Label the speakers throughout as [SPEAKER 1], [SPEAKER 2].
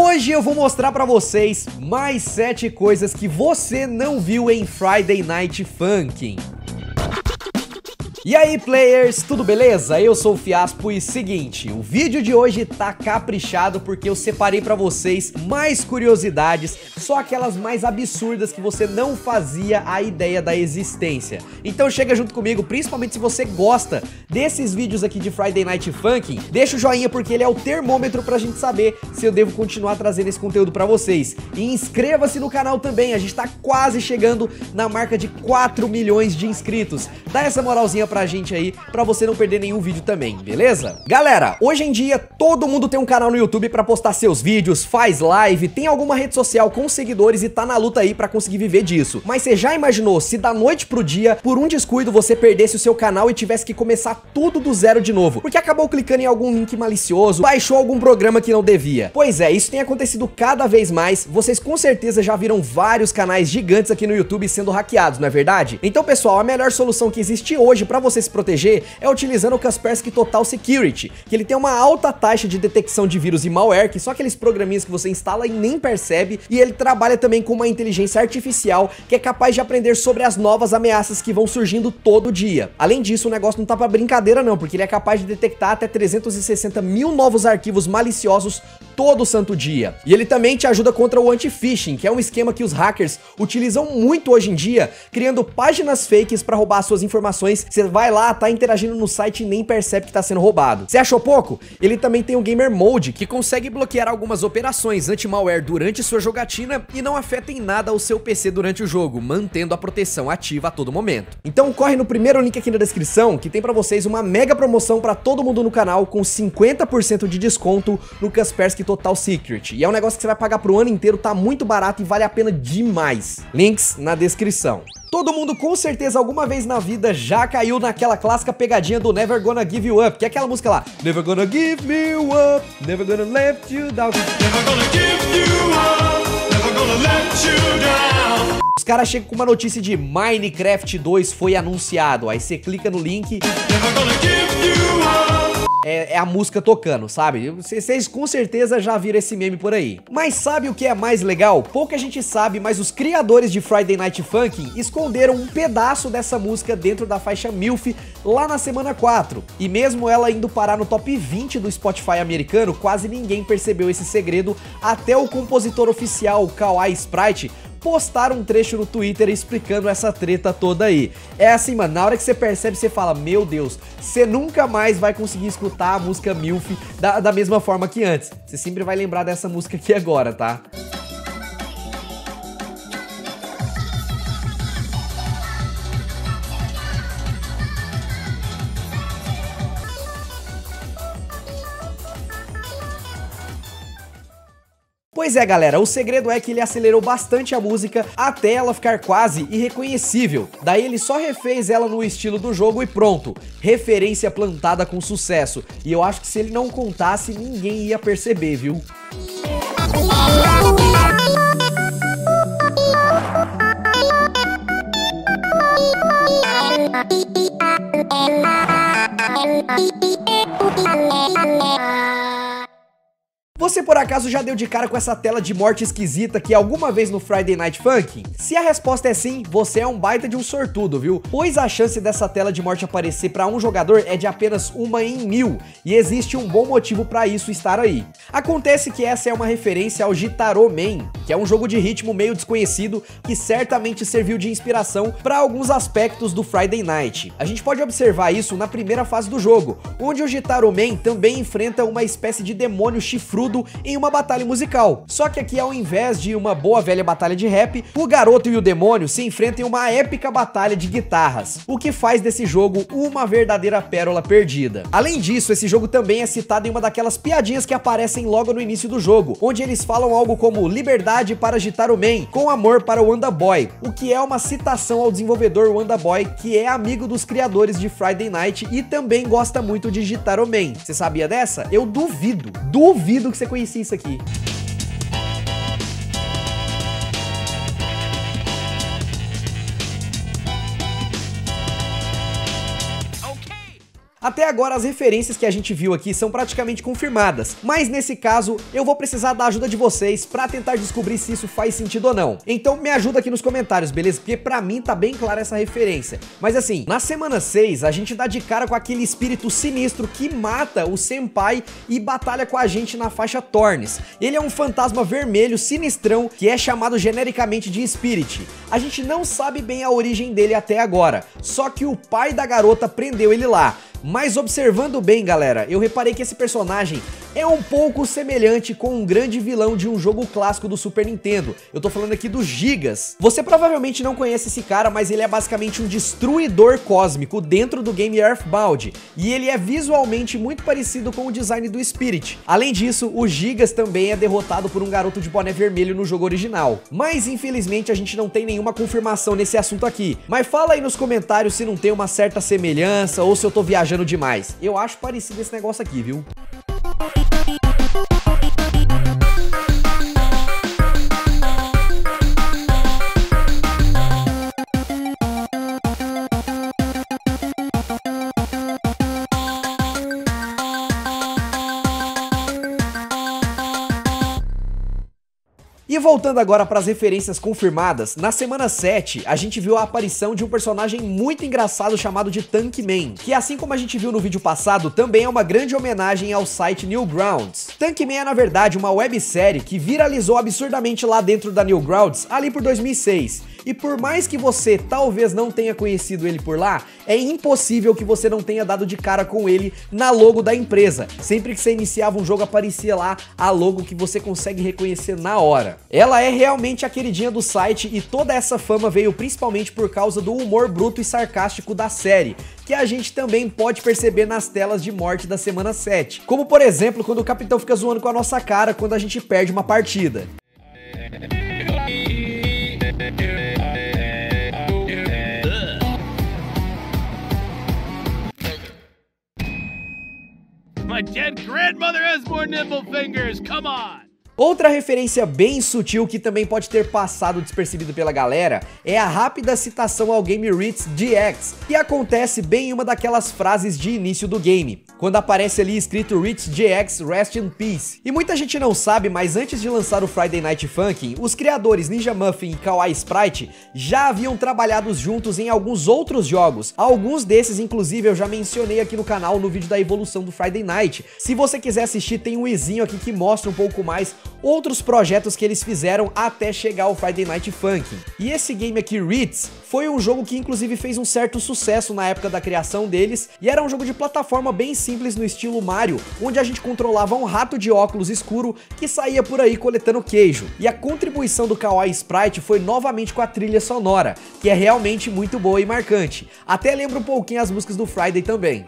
[SPEAKER 1] Hoje eu vou mostrar pra vocês mais 7 coisas que você não viu em Friday Night Funkin'. E aí players, tudo beleza? Eu sou o Fiaspo e seguinte, o vídeo de hoje tá caprichado porque eu separei pra vocês mais curiosidades, só aquelas mais absurdas que você não fazia a ideia da existência. Então chega junto comigo, principalmente se você gosta desses vídeos aqui de Friday Night Funkin', deixa o joinha porque ele é o termômetro pra gente saber se eu devo continuar trazendo esse conteúdo pra vocês. E inscreva-se no canal também, a gente tá quase chegando na marca de 4 milhões de inscritos. Dá essa moralzinha pra gente aí, pra você não perder nenhum vídeo também, beleza? Galera, hoje em dia todo mundo tem um canal no YouTube pra postar seus vídeos, faz live, tem alguma rede social com seguidores e tá na luta aí pra conseguir viver disso. Mas você já imaginou se da noite pro dia, por um descuido, você perdesse o seu canal e tivesse que começar tudo do zero de novo? Porque acabou clicando em algum link malicioso, baixou algum programa que não devia. Pois é, isso tem acontecido cada vez mais, vocês com certeza já viram vários canais gigantes aqui no YouTube sendo hackeados, não é verdade? Então pessoal, a melhor solução que existe hoje pra você se proteger é utilizando o Kaspersky Total Security, que ele tem uma alta taxa de detecção de vírus e malware, que só aqueles programinhas que você instala e nem percebe, e ele trabalha também com uma inteligência artificial que é capaz de aprender sobre as novas ameaças que vão surgindo todo dia. Além disso, o negócio não tá pra brincadeira não, porque ele é capaz de detectar até 360 mil novos arquivos maliciosos todo santo dia. E ele também te ajuda contra o anti-phishing, que é um esquema que os hackers utilizam muito hoje em dia, criando páginas fakes para roubar suas informações. Você vai lá, tá interagindo no site e nem percebe que tá sendo roubado. Você achou pouco? Ele também tem o Gamer Mode, que consegue bloquear algumas operações anti-malware durante sua jogatina e não afeta em nada o seu PC durante o jogo, mantendo a proteção ativa a todo momento. Então corre no primeiro link aqui na descrição, que tem para vocês uma mega promoção para todo mundo no canal com 50% de desconto no Kaspersky Total Secret. E é um negócio que você vai pagar pro ano inteiro, tá muito barato e vale a pena demais. Links na descrição. Todo mundo com certeza alguma vez na vida já caiu naquela clássica pegadinha do Never Gonna Give You Up, que é aquela música lá, Never Gonna Give Me Up, Never Gonna Let You Down. Never gonna give you up, never gonna let you down. Os caras chegam com uma notícia de Minecraft 2 foi anunciado, aí você clica no link. Never gonna give you up é, é, a música tocando, sabe? Vocês com certeza já viram esse meme por aí. Mas sabe o que é mais legal? Pouca gente sabe, mas os criadores de Friday Night Funkin' esconderam um pedaço dessa música dentro da faixa MILF lá na semana 4. E mesmo ela indo parar no top 20 do Spotify americano, quase ninguém percebeu esse segredo até o compositor oficial, Kawaii Sprite, postar um trecho no Twitter explicando essa treta toda aí. É assim, mano, na hora que você percebe, você fala, meu Deus, você nunca mais vai conseguir escutar a música MILF da, da mesma forma que antes. Você sempre vai lembrar dessa música aqui agora, tá? Pois é, galera, o segredo é que ele acelerou bastante a música até ela ficar quase irreconhecível. Daí ele só refez ela no estilo do jogo e pronto. Referência plantada com sucesso. E eu acho que se ele não contasse, ninguém ia perceber, viu? Você por acaso já deu de cara com essa tela de morte esquisita que alguma vez no Friday Night Funkin'? Se a resposta é sim, você é um baita de um sortudo, viu? Pois a chance dessa tela de morte aparecer para um jogador é de apenas uma em mil, e existe um bom motivo para isso estar aí. Acontece que essa é uma referência ao Gitaro Man, que é um jogo de ritmo meio desconhecido que certamente serviu de inspiração para alguns aspectos do Friday Night. A gente pode observar isso na primeira fase do jogo, onde o Gitaro Man também enfrenta uma espécie de demônio chifrudo em uma batalha musical. Só que aqui, ao invés de uma boa velha batalha de rap, o garoto e o demônio se enfrentam em uma épica batalha de guitarras, o que faz desse jogo uma verdadeira pérola perdida. Além disso, esse jogo também é citado em uma daquelas piadinhas que aparecem logo no início do jogo, onde eles falam algo como liberdade para agitar o man, com amor para o Boy, o que é uma citação ao desenvolvedor Wanda Boy, que é amigo dos criadores de Friday Night e também gosta muito de Gitaro Man. Você sabia dessa? Eu duvido, duvido que você conhecia isso aqui. Até agora as referências que a gente viu aqui são praticamente confirmadas, mas nesse caso eu vou precisar da ajuda de vocês para tentar descobrir se isso faz sentido ou não. Então me ajuda aqui nos comentários, beleza? Porque pra mim tá bem clara essa referência. Mas assim, na semana 6 a gente dá de cara com aquele espírito sinistro que mata o Senpai e batalha com a gente na faixa Tornes. Ele é um fantasma vermelho sinistrão que é chamado genericamente de Spirit. A gente não sabe bem a origem dele até agora, só que o pai da garota prendeu ele lá. Mas observando bem, galera, eu reparei que esse personagem é um pouco semelhante com um grande vilão de um jogo clássico do Super Nintendo. Eu tô falando aqui do Gigas. Você provavelmente não conhece esse cara, mas ele é basicamente um destruidor cósmico dentro do game Earthbound, e ele é visualmente muito parecido com o design do Spirit. Além disso, o Gigas também é derrotado por um garoto de boné vermelho no jogo original. Mas infelizmente a gente não tem nenhuma confirmação nesse assunto aqui. Mas fala aí nos comentários se não tem uma certa semelhança ou se eu tô viajando demais. Eu acho parecido esse negócio aqui, viu? Voltando agora para as referências confirmadas, na semana 7 a gente viu a aparição de um personagem muito engraçado chamado de Tankman, que assim como a gente viu no vídeo passado, também é uma grande homenagem ao site Newgrounds. Tankman é na verdade uma websérie que viralizou absurdamente lá dentro da Newgrounds ali por 2006 e por mais que você talvez não tenha conhecido ele por lá, é impossível que você não tenha dado de cara com ele na logo da empresa. Sempre que você iniciava um jogo aparecia lá a logo que você consegue reconhecer na hora. Ela é realmente a queridinha do site e toda essa fama veio principalmente por causa do humor bruto e sarcástico da série, que a gente também pode perceber nas telas de morte da semana 7. Como por exemplo, quando o capitão fica zoando com a nossa cara quando a gente perde uma partida. My dead grandmother has more nipple fingers, come on! Outra referência bem sutil que também pode ter passado despercebido pela galera é a rápida citação ao game Ritz DX, que acontece bem em uma daquelas frases de início do game, quando aparece ali escrito Ritz DX Rest in Peace. E muita gente não sabe, mas antes de lançar o Friday Night Funkin', os criadores Ninja Muffin e Kawaii Sprite já haviam trabalhado juntos em alguns outros jogos. Alguns desses, inclusive, eu já mencionei aqui no canal no vídeo da evolução do Friday Night. Se você quiser assistir, tem um izinho aqui que mostra um pouco mais outros projetos que eles fizeram até chegar ao Friday Night Funkin'. E esse game aqui, Ritz, foi um jogo que inclusive fez um certo sucesso na época da criação deles, e era um jogo de plataforma bem simples no estilo Mario, onde a gente controlava um rato de óculos escuro que saía por aí coletando queijo. E a contribuição do Kawaii Sprite foi novamente com a trilha sonora, que é realmente muito boa e marcante. Até lembra um pouquinho as músicas do Friday também.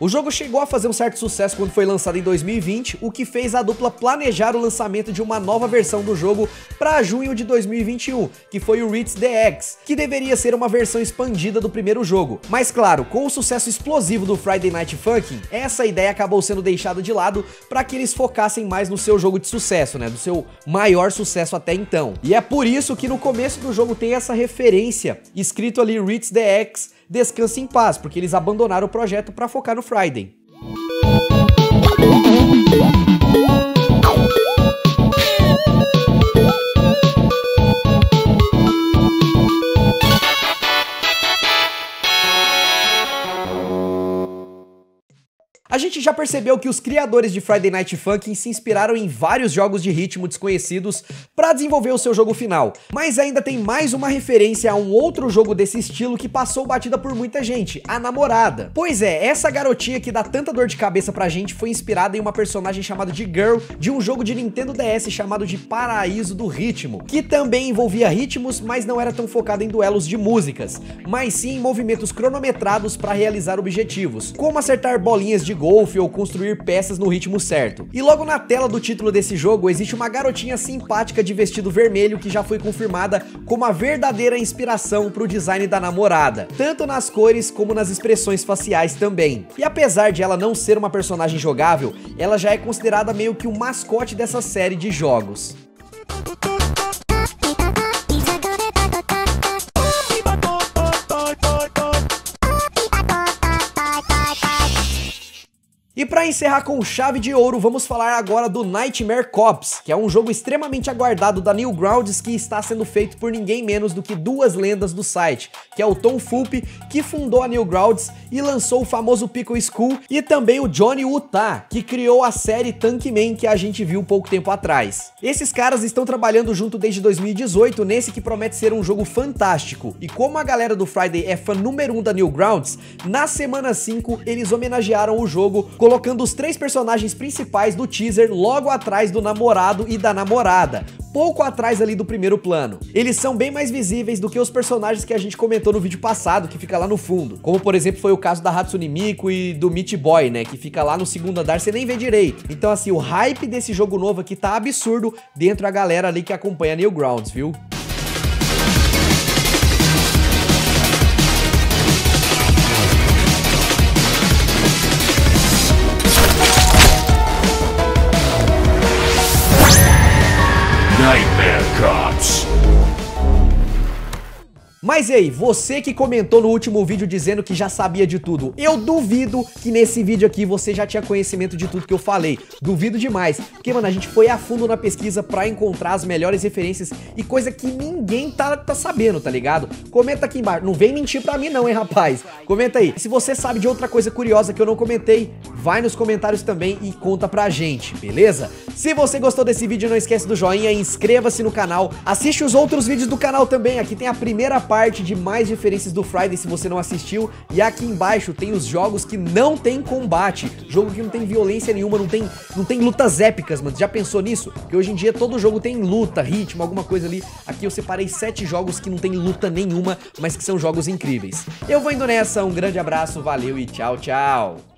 [SPEAKER 1] O jogo chegou a fazer um certo sucesso quando foi lançado em 2020, o que fez a dupla planejar o lançamento de uma nova versão do jogo para junho de 2021, que foi o Ritz DX, que deveria ser uma versão expandida do primeiro jogo. Mas claro, com o sucesso explosivo do Friday Night Funkin', essa ideia acabou sendo deixada de lado para que eles focassem mais no seu jogo de sucesso, né, do seu maior sucesso até então. E é por isso que no começo do jogo tem essa referência, escrito ali Ritz DX descanse em paz, porque eles abandonaram o projeto para focar no Friday. A gente já percebeu que os criadores de Friday Night Funkin' se inspiraram em vários jogos de ritmo desconhecidos para desenvolver o seu jogo final, mas ainda tem mais uma referência a um outro jogo desse estilo que passou batida por muita gente, a Namorada. Pois é, essa garotinha que dá tanta dor de cabeça pra gente foi inspirada em uma personagem chamada de Girl de um jogo de Nintendo DS chamado de Paraíso do Ritmo, que também envolvia ritmos, mas não era tão focado em duelos de músicas, mas sim em movimentos cronometrados para realizar objetivos, como acertar bolinhas de golfe ou construir peças no ritmo certo. E logo na tela do título desse jogo existe uma garotinha simpática de vestido vermelho que já foi confirmada como a verdadeira inspiração para o design da namorada, tanto nas cores como nas expressões faciais também. E apesar de ela não ser uma personagem jogável, ela já é considerada meio que o mascote dessa série de jogos. Para encerrar com chave de ouro, vamos falar agora do Nightmare Cops, que é um jogo extremamente aguardado da Newgrounds que está sendo feito por ninguém menos do que duas lendas do site, que é o Tom Fulp, que fundou a Newgrounds e lançou o famoso Pickle School, e também o Johnny Utah, que criou a série Tankman que a gente viu pouco tempo atrás. Esses caras estão trabalhando junto desde 2018 nesse que promete ser um jogo fantástico, e como a galera do Friday é fã número 1 um da Newgrounds, na semana 5 eles homenagearam o jogo colocando os três personagens principais do teaser logo atrás do namorado e da namorada, pouco atrás ali do primeiro plano. Eles são bem mais visíveis do que os personagens que a gente comentou no vídeo passado, que fica lá no fundo. Como, por exemplo, foi o caso da Hatsune Miku e do Meat Boy, né, que fica lá no segundo andar, você nem vê direito. Então, assim, o hype desse jogo novo aqui tá absurdo dentro da galera ali que acompanha Newgrounds, viu?
[SPEAKER 2] Nightmare Cops.
[SPEAKER 1] Mas e aí, você que comentou no último vídeo dizendo que já sabia de tudo, eu duvido que nesse vídeo aqui você já tinha conhecimento de tudo que eu falei. Duvido demais, porque, mano, a gente foi a fundo na pesquisa pra encontrar as melhores referências e coisa que ninguém tá, tá sabendo, tá ligado? Comenta aqui embaixo, não vem mentir pra mim não, hein, rapaz? Comenta aí. Se você sabe de outra coisa curiosa que eu não comentei, vai nos comentários também e conta pra gente, beleza? Se você gostou desse vídeo, não esquece do joinha, inscreva-se no canal, assiste os outros vídeos do canal também, aqui tem a primeira parte parte de mais referências do Friday se você não assistiu. E aqui embaixo tem os jogos que não tem combate. Jogo que não tem violência nenhuma, não tem, não tem lutas épicas, mano. Já pensou nisso? Que hoje em dia todo jogo tem luta, ritmo, alguma coisa ali. Aqui eu separei sete jogos que não tem luta nenhuma, mas que são jogos incríveis. Eu vou indo nessa, um grande abraço, valeu e tchau, tchau.